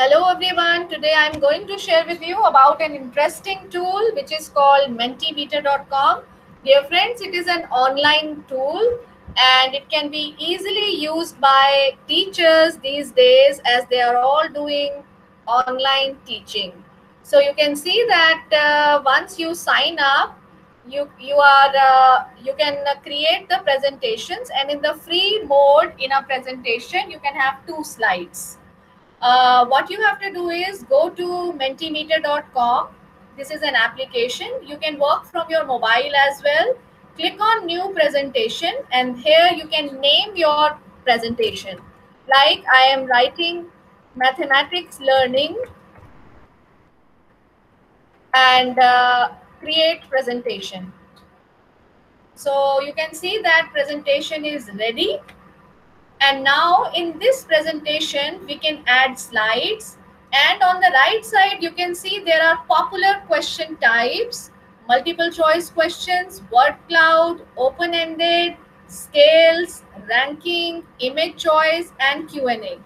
Hello everyone. Today I'm going to share with you about an interesting tool which is called mentimeter.com. Dear friends, it is an online tool and it can be easily used by teachers these days as they are all doing online teaching. So you can see that uh, once you sign up, you you are uh, you can create the presentations and in the free mode in a presentation you can have two slides uh, what you have to do is go to mentimeter.com. This is an application. You can work from your mobile as well. Click on new presentation and here you can name your presentation. Like I am writing mathematics learning and uh, create presentation. So you can see that presentation is ready and now in this presentation, we can add slides. And on the right side, you can see there are popular question types, multiple choice questions, word cloud, open-ended, scales, ranking, image choice, and Q&A.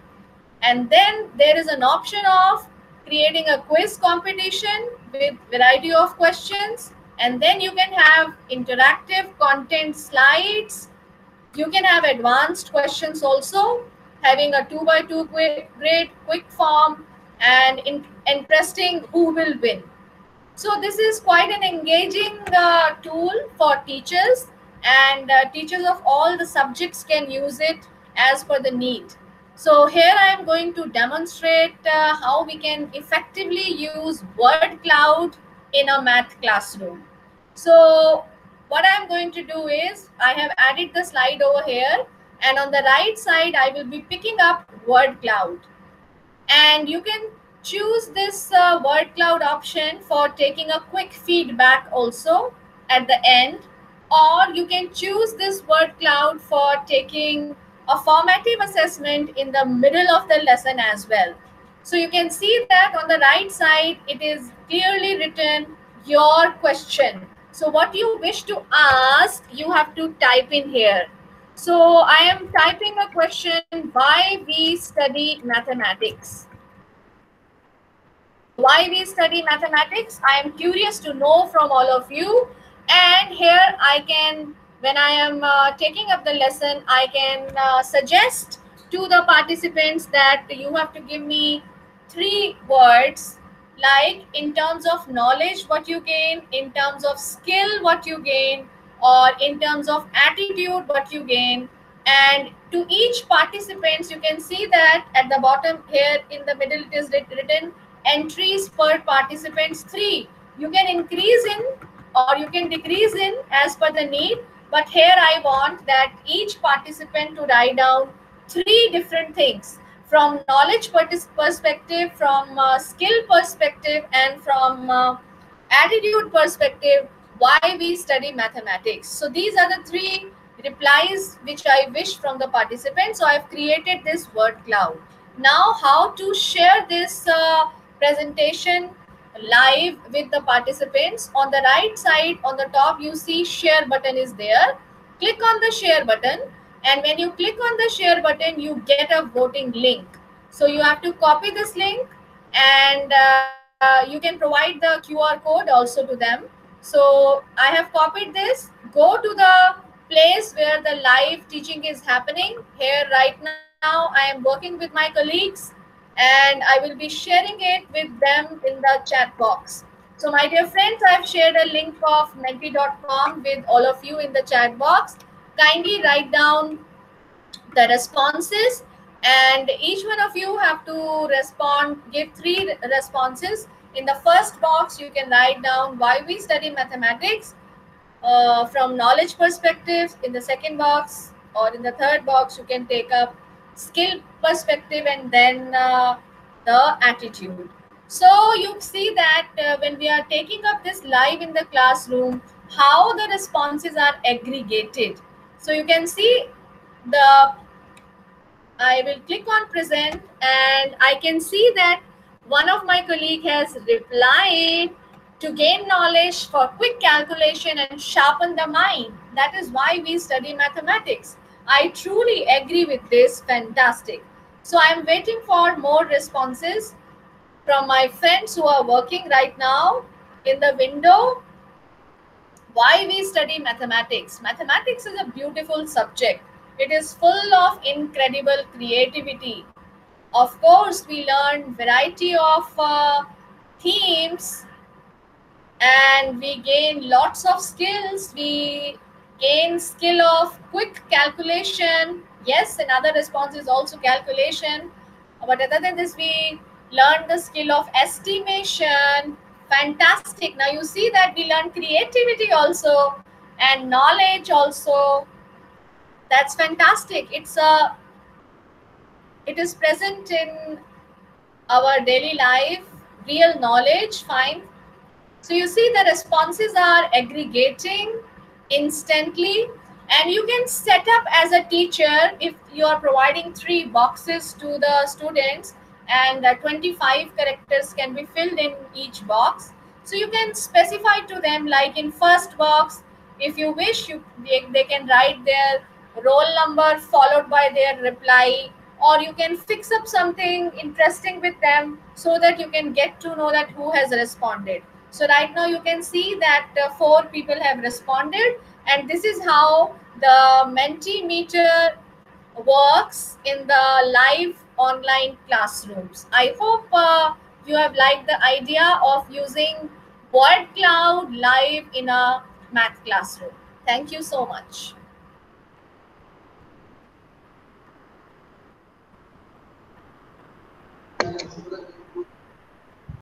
And then there is an option of creating a quiz competition with variety of questions. And then you can have interactive content slides, you can have advanced questions also, having a two by two grade, quick form, and in, interesting who will win. So this is quite an engaging uh, tool for teachers and uh, teachers of all the subjects can use it as per the need. So here I am going to demonstrate uh, how we can effectively use word cloud in a math classroom. So what I'm going to do is I have added the slide over here and on the right side I will be picking up word cloud and you can choose this uh, word cloud option for taking a quick feedback also at the end or you can choose this word cloud for taking a formative assessment in the middle of the lesson as well. So you can see that on the right side, it is clearly written your question so what you wish to ask, you have to type in here. So I am typing a question, why we study mathematics. Why we study mathematics? I am curious to know from all of you. And here I can, when I am uh, taking up the lesson, I can uh, suggest to the participants that you have to give me three words like in terms of knowledge what you gain in terms of skill what you gain or in terms of attitude what you gain. And to each participants you can see that at the bottom here in the middle it is written entries per participants three. You can increase in or you can decrease in as per the need. But here i want that each participant to write down three different things from knowledge perspective, from uh, skill perspective, and from uh, attitude perspective, why we study mathematics. So these are the three replies which I wish from the participants. So I've created this word cloud. Now how to share this uh, presentation live with the participants. On the right side, on the top, you see share button is there. Click on the share button and when you click on the share button you get a voting link. So you have to copy this link and uh, you can provide the qr code also to them. So i have copied this. Go to the place where the live teaching is happening. Here right now i am working with my colleagues and i will be sharing it with them in the chat box. So my dear friends i've shared a link of menti.com with all of you in the chat box kindly write down the responses and each one of you have to respond give three responses. In the first box you can write down why we study mathematics uh, from knowledge perspective in the second box or in the third box you can take up skill perspective and then uh, the attitude. So you see that uh, when we are taking up this live in the classroom how the responses are aggregated so you can see the, I will click on present and I can see that one of my colleague has replied to gain knowledge for quick calculation and sharpen the mind. That is why we study mathematics. I truly agree with this. Fantastic. So I'm waiting for more responses. from my friends who are working right now in the window why we study mathematics? Mathematics is a beautiful subject. It is full of incredible creativity. Of course we learn variety of uh, themes and we gain lots of skills. We gain skill of quick calculation. Yes another response is also calculation. But other than this we learn the skill of estimation fantastic. Now you see that we learn creativity also and knowledge also. That's fantastic. It's a it is present in our daily life real knowledge fine. So you see the responses are aggregating instantly. And you can set up as a teacher if you are providing three boxes to the students and uh, 25 characters can be filled in each box. So you can specify to them like in first box if you wish you they, they can write their roll number followed by their reply or you can fix up something interesting with them so that you can get to know that who has responded. So right now you can see that uh, four people have responded and this is how the Mentimeter works in the live online classrooms. I hope uh, you have liked the idea of using Word Cloud live in a math classroom. Thank you so much.